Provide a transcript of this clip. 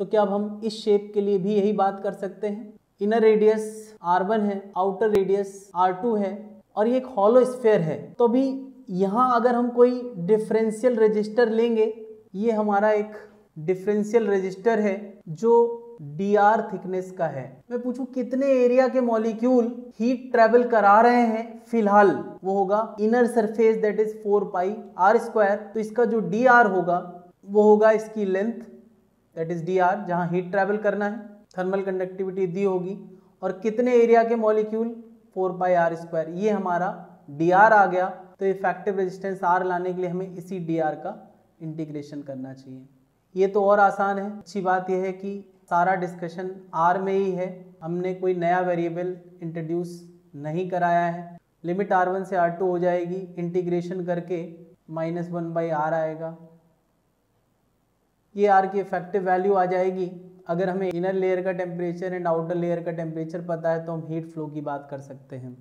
तो क्या अब हम इस शेप के लिए भी यही बात कर सकते हैं? इनर रेडियस R1 है आउटर रेडियस R2 है, और ये एक हॉलो स्फेयर है। तो भी यहाँ अगर हम कोई डिफरेंशियल रजिस्टर लेंगे, ये हमारा एक डिफरेंशियल रजिस्टर है, जो डी आर थिकनेस का है। मैं पूछूँ, कितने एरिया के मॉलिक्यूल हीट ट्रेवल करा रहे हैं? फ़िलहाल वो होगा inner surface that is four pi r square तो इसका जो डी आर होगा, वो होगा इसकी length that is d r जहाँ हीट ट्रेवल करना है थर्मल कंडक्टिविटी दी होगी। और कितने एरिया के molecule four pi r square ये हमारा डी आर आ गया। तो इफ़ेक्टिव रेजिस्टेंस आर लाने के लिए हमें इसी डी आर का इंटीग्रेशन करना चाहिए। ये तो और आसान है। अच्छी बात यह है कि सारा डिस्कशन आर में ही है। हमने कोई नया वेरिएबल इंट्रोड्यूस नहीं कराया है। लिमिट आर वन से आर टू हो जाएगी। इंटीग्रेशन करके माइनस वन बाई आर आएगा। ये आर की इफ़ेक्टिव वैल्यू आ जाएगी। अगर हमें इनर लेयर का टेम्परेचर एंड आउटर लेयर का टेम्परेचर पता है तो हम हीट फ्लो की बात कर सकते हैं।